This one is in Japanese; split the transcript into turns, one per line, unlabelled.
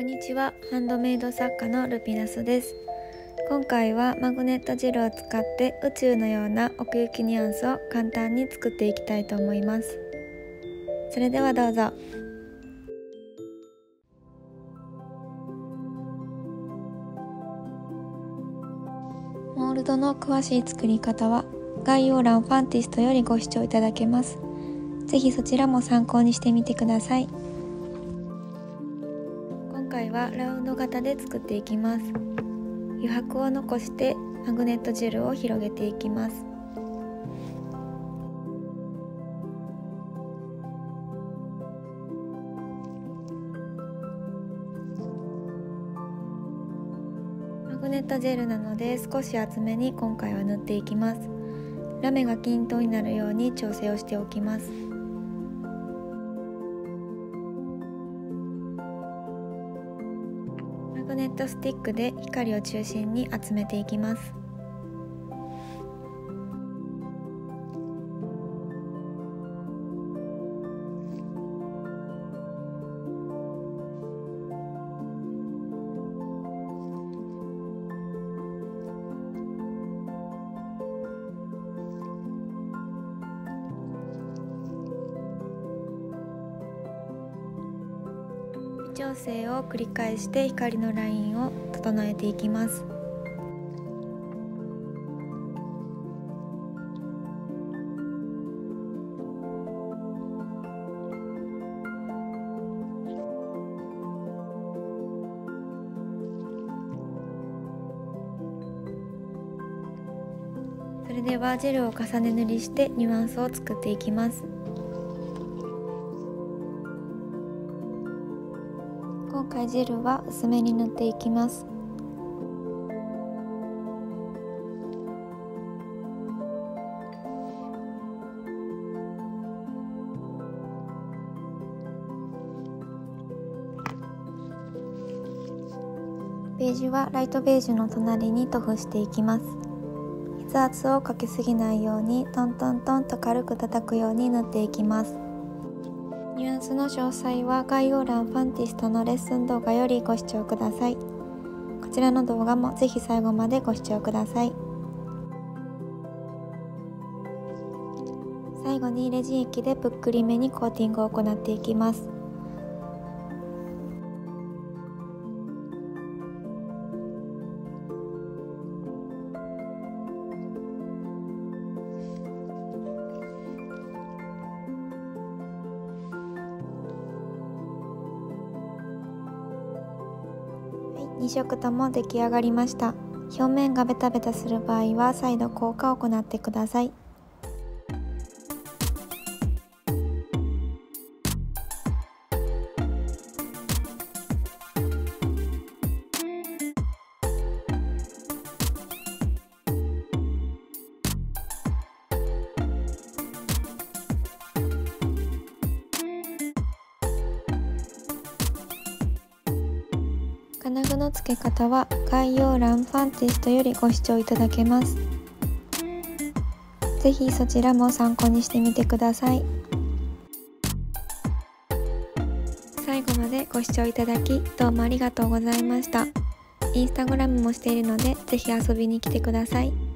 んにちは。ハンドメイド作家のルピナスです。今回はマグネットジェルを使って宇宙のような奥行きニュアンスを簡単に作っていきたいと思います。それではどうぞ。モールドの詳しい作り方は概要欄ファンティストよりご視聴いただけます。ぜひそちらも参考にしてみてください。回はラウンド型で作っていきます。余白を残してマグネットジェルを広げていきます。マグネットジェルなので少し厚めに今回は塗っていきます。ラメが均等になるように調整をしておきます。ネットスティックで光を中心に集めていきます。調整を繰り返して光のラインを整えていきます。それではジェルを重ね塗りしてニュアンスを作っていきます。今回ジェルは薄めに塗っていきます。ベージュはライトベージュの隣に塗布していきます。筆圧をかけすぎないようにトントントンと軽く叩くように塗っていきます。ニュアンスの詳細は概要欄ファンティストのレッスン動画よりご視聴ください。こちらの動画もぜひ最後までご視聴ください。最後にレジン液でぷっくりめにコーティングを行っていきます。2色とも出来上がりました。表面がベタベタする場合は再度硬化を行ってください。金具の付け方は概要欄ファンテストよりご視聴いただけます。ぜひそちらも参考にしてみてください。最後までご視聴いただきどうもありがとうございました。インスタグラムもしているのでぜひ遊びに来てください。